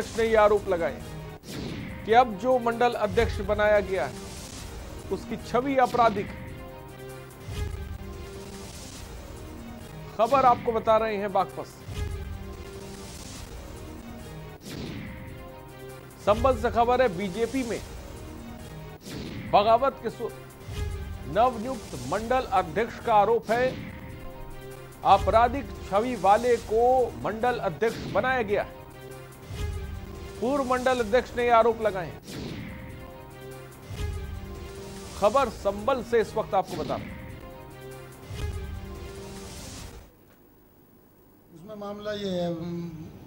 अध्यक्ष ने ये आरोप लगाए कि अब जो मंडल अध्यक्ष बनाया गया है, उसकी छवि आपराधिक खबर आपको बता रहे हैं बागपत संबल से खबर है, बीजेपी में बगावत के नवनियुक्त मंडल अध्यक्ष का आरोप है, आपराधिक छवि वाले को मंडल अध्यक्ष बनाया गया है। पूर्व मंडल अध्यक्ष ने आरोप लगाए। खबर संबल से इस वक्त आपको बता रहे उसमें मामला ये है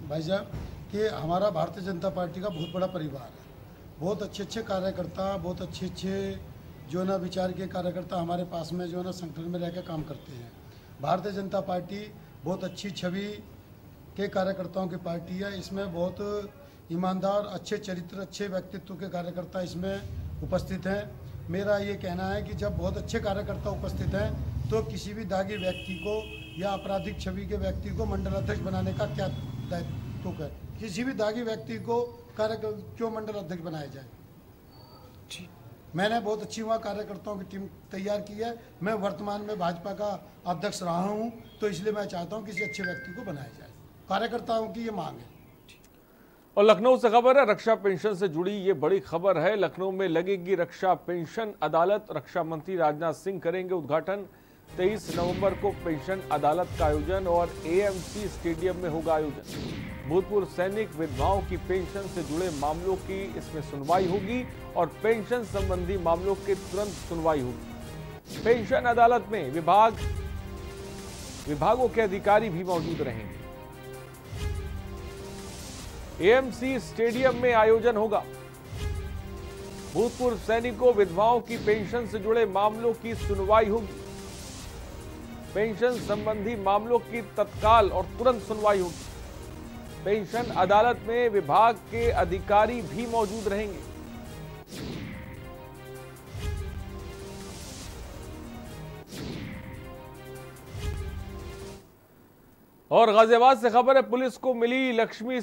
भाई साहब, कि हमारा भारतीय जनता पार्टी का बहुत बड़ा परिवार है। बहुत अच्छे अच्छे कार्यकर्ता, बहुत अच्छे अच्छे जो है ना विचार के कार्यकर्ता हमारे पास में जो है ना संगठन में रहकर काम करते हैं। भारतीय जनता पार्टी बहुत अच्छी छवि के कार्यकर्ताओं की पार्टी है। इसमें बहुत ईमानदार अच्छे चरित्र अच्छे व्यक्तित्व के कार्यकर्ता इसमें उपस्थित हैं। मेरा ये कहना है कि जब बहुत अच्छे कार्यकर्ता उपस्थित हैं तो किसी भी दागी व्यक्ति को या आपराधिक छवि के व्यक्ति को मंडल अध्यक्ष बनाने का क्या दायित्व है? किसी भी दागी व्यक्ति को कार्य क्यों मंडल अध्यक्ष बनाया जाए? मैंने बहुत अच्छी वहाँ कार्यकर्ताओं की टीम तैयार की है। मैं वर्तमान में भाजपा का अध्यक्ष रहा हूँ तो इसलिए मैं चाहता हूँ किसी अच्छे व्यक्ति को बनाया जाए। कार्यकर्ताओं की ये मांग है। और लखनऊ से खबर है, रक्षा पेंशन से जुड़ी ये बड़ी खबर है। लखनऊ में लगेगी रक्षा पेंशन अदालत। रक्षा मंत्री राजनाथ सिंह करेंगे उद्घाटन। 23 नवंबर को पेंशन अदालत का आयोजन और एएमसी स्टेडियम में होगा आयोजन। भूतपूर्व सैनिक विधवाओं की पेंशन से जुड़े मामलों की इसमें सुनवाई होगी और पेंशन संबंधी मामलों की तुरंत सुनवाई होगी। पेंशन अदालत में विभाग, विभागों के अधिकारी भी मौजूद रहेंगे। एएमसी स्टेडियम में आयोजन होगा। भूतपूर्व सैनिकों, विधवाओं की पेंशन से जुड़े मामलों की सुनवाई होगी। पेंशन संबंधी मामलों की तत्काल और तुरंत सुनवाई होगी। पेंशन अदालत में विभाग के अधिकारी भी मौजूद रहेंगे। और गाजियाबाद से खबर है, पुलिस को मिली लक्ष्मी